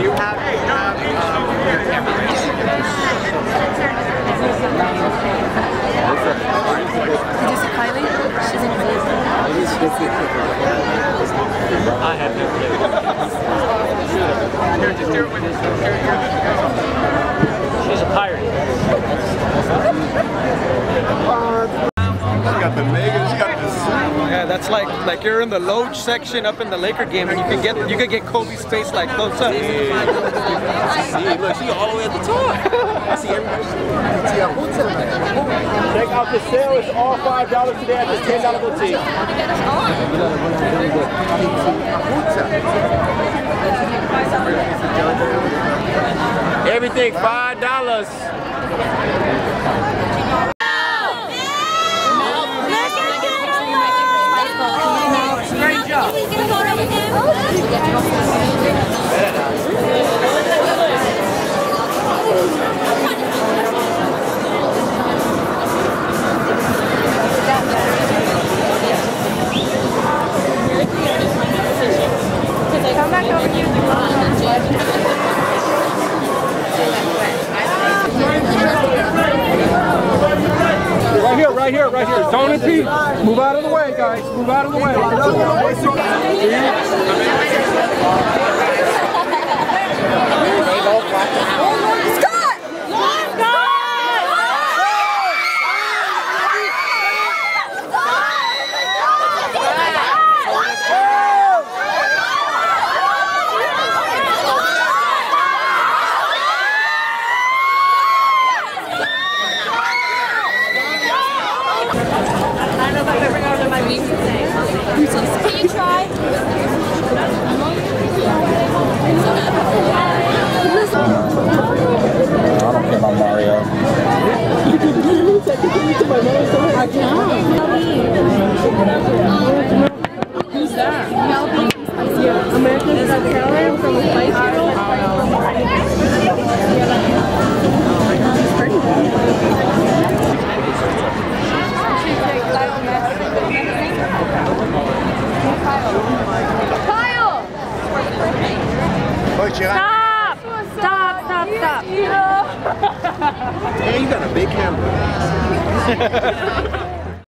You have, um? She's I have no clue. Here, just do it with. Here, here. She's a pirate. She got the mega, she got the Yeah, that's like like you're in the loge section up in the Laker game, and you can get you can get Kobe's face like close up. See, look, she all the way at the top. I see everybody. Check out the sale. It's all five dollars today at the ten dollar boutique. Everything five dollars. Come back over here. Right here, right here. Zone and P. Move out of the way, guys. Move out of the way. Stop! Stop, stop, stop. Yeah, you got a big camera.